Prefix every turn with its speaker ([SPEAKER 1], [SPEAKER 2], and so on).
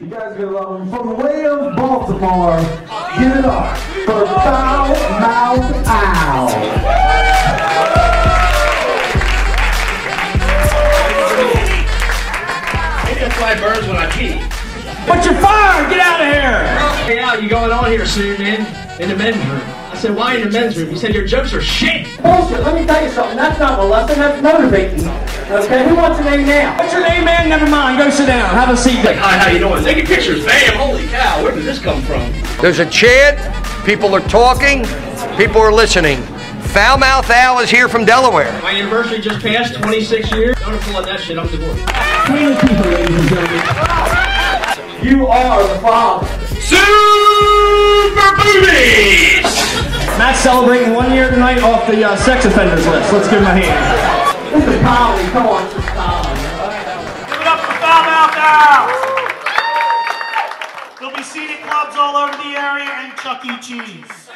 [SPEAKER 1] You guys are gonna love him. From the way of Baltimore, give it up for Foul Mouth Al.
[SPEAKER 2] Maybe that's why it burns when I pee.
[SPEAKER 3] But you're fired! Get out of here!
[SPEAKER 2] Hey, Al, you going on here soon, man? In the men's room. I said, why in the men's room? He said, your jokes are shit.
[SPEAKER 4] Bullshit, let me tell you something. That's not molesting, that's motivating. Okay, who wants a name now?
[SPEAKER 3] What's your name, man? Never mind. Go sit down. Have a seat.
[SPEAKER 2] Like, hi, how you doing? Taking pictures. Bam, holy cow, where did this come from?
[SPEAKER 5] There's a chant, people are talking, people are listening. Foul Mouth Al is here from Delaware.
[SPEAKER 2] My anniversary just passed, 26 years. Don't applaud that shit, I'm divorced.
[SPEAKER 3] Clean people, ladies and gentlemen.
[SPEAKER 4] You are the father.
[SPEAKER 2] Super Boobies!
[SPEAKER 3] Matt's celebrating one year tonight off the uh, sex offenders list. Let's give him a hand.
[SPEAKER 4] This is comedy, come on, this is comedy.
[SPEAKER 6] Give it up for Foul Mouth Al! There'll be seating clubs all over the area and Chuck E. Cheese.